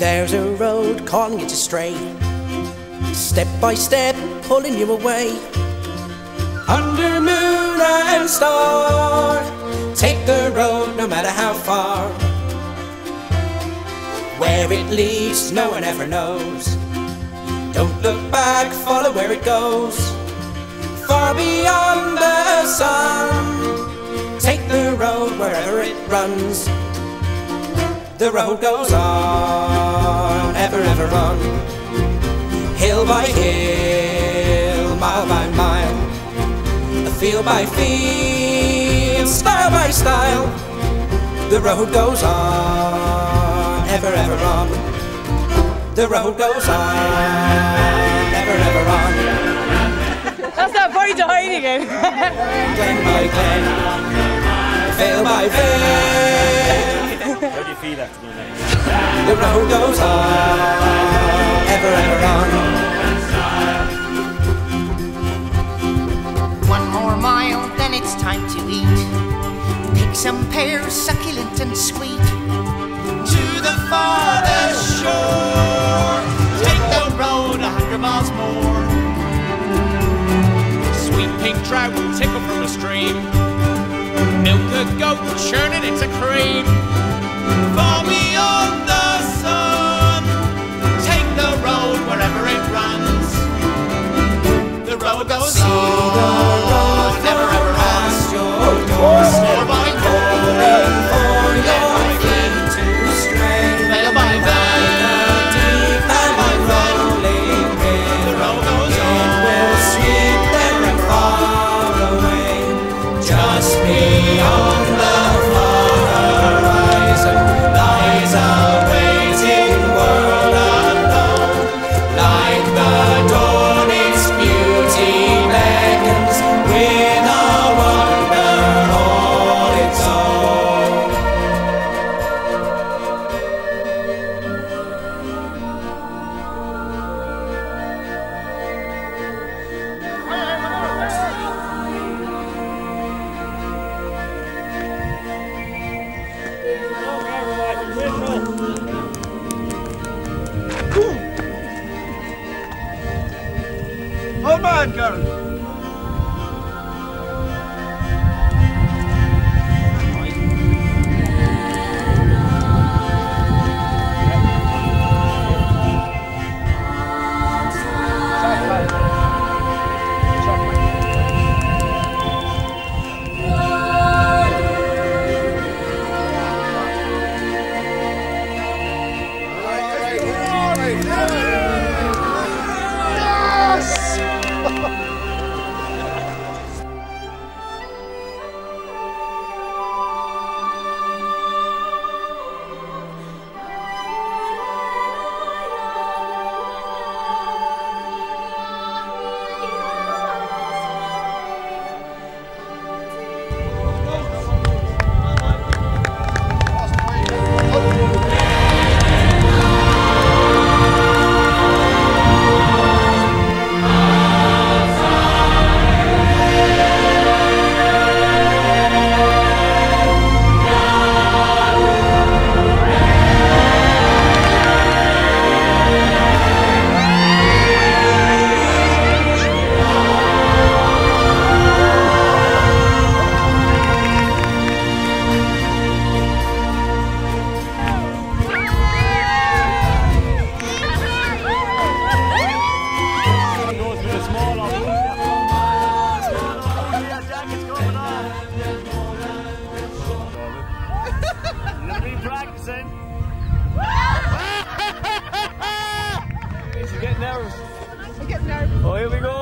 There's a road calling you to stray, step by step pulling you away. Under moon and star, take the road no matter how far. Where it leads, no one ever knows. Don't look back, follow where it goes. Far beyond the sun, take the road wherever it runs. The road goes on, ever, ever on. Hill by hill, mile by mile, field by field, stile by stile. The road goes on, ever, ever on. The road goes on, ever, ever on. That's that point of hiding it. Glen by glen, vale by vale. How do you feel after doing that? The road goes on, ever, ever on. One more mile, then it's time to eat. Pick some pears, succulent and sweet. To the farthest shore, take the road a hundred miles more. Sweet pink trout tickle from the stream. Milk a goat, churn it into cream. Far beyond the here we go,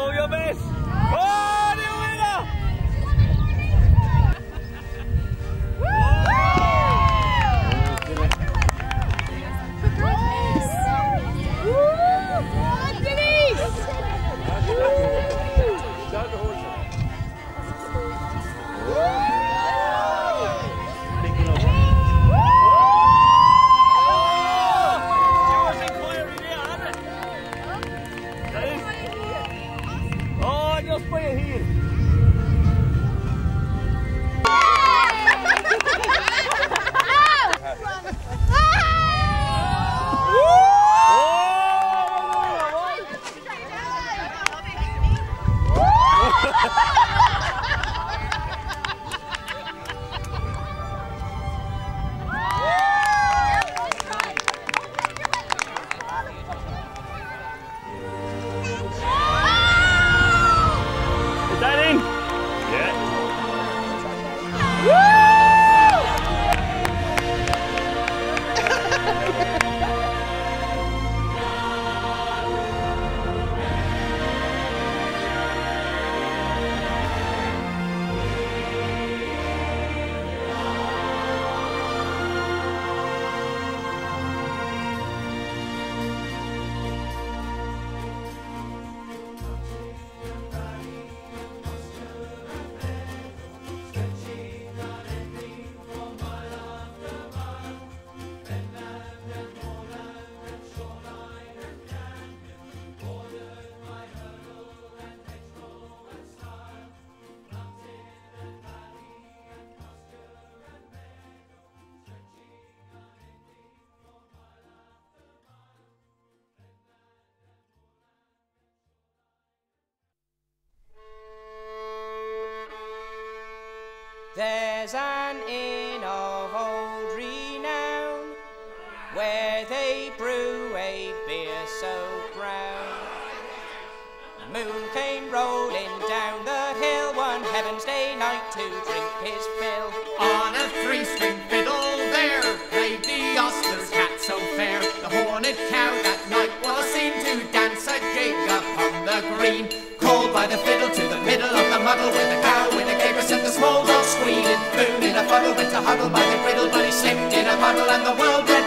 There's an inn of old renown where they brew a beer so brown. Moon came rolling down the hill one heaven's day night to drink his fill on a three string world.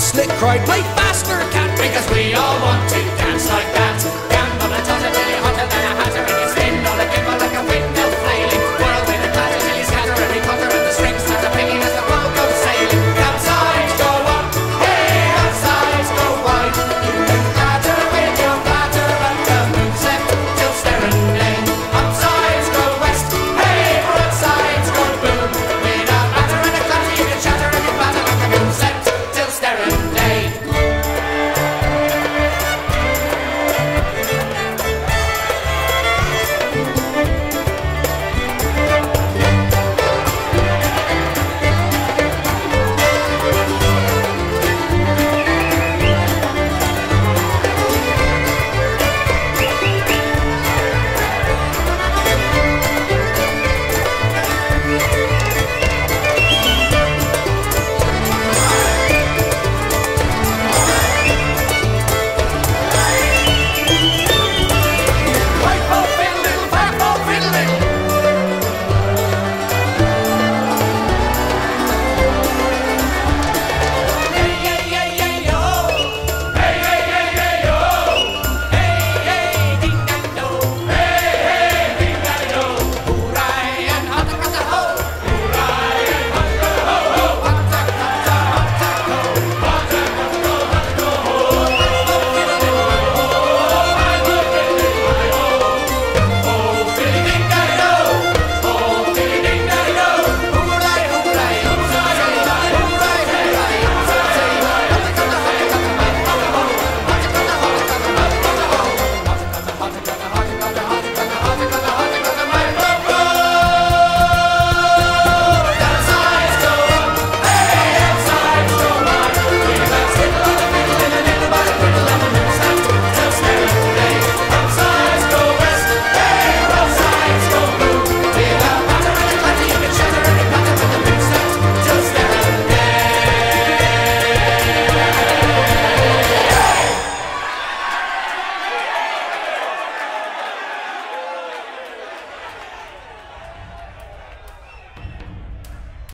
Slick cried, play faster, cat, because we all want to.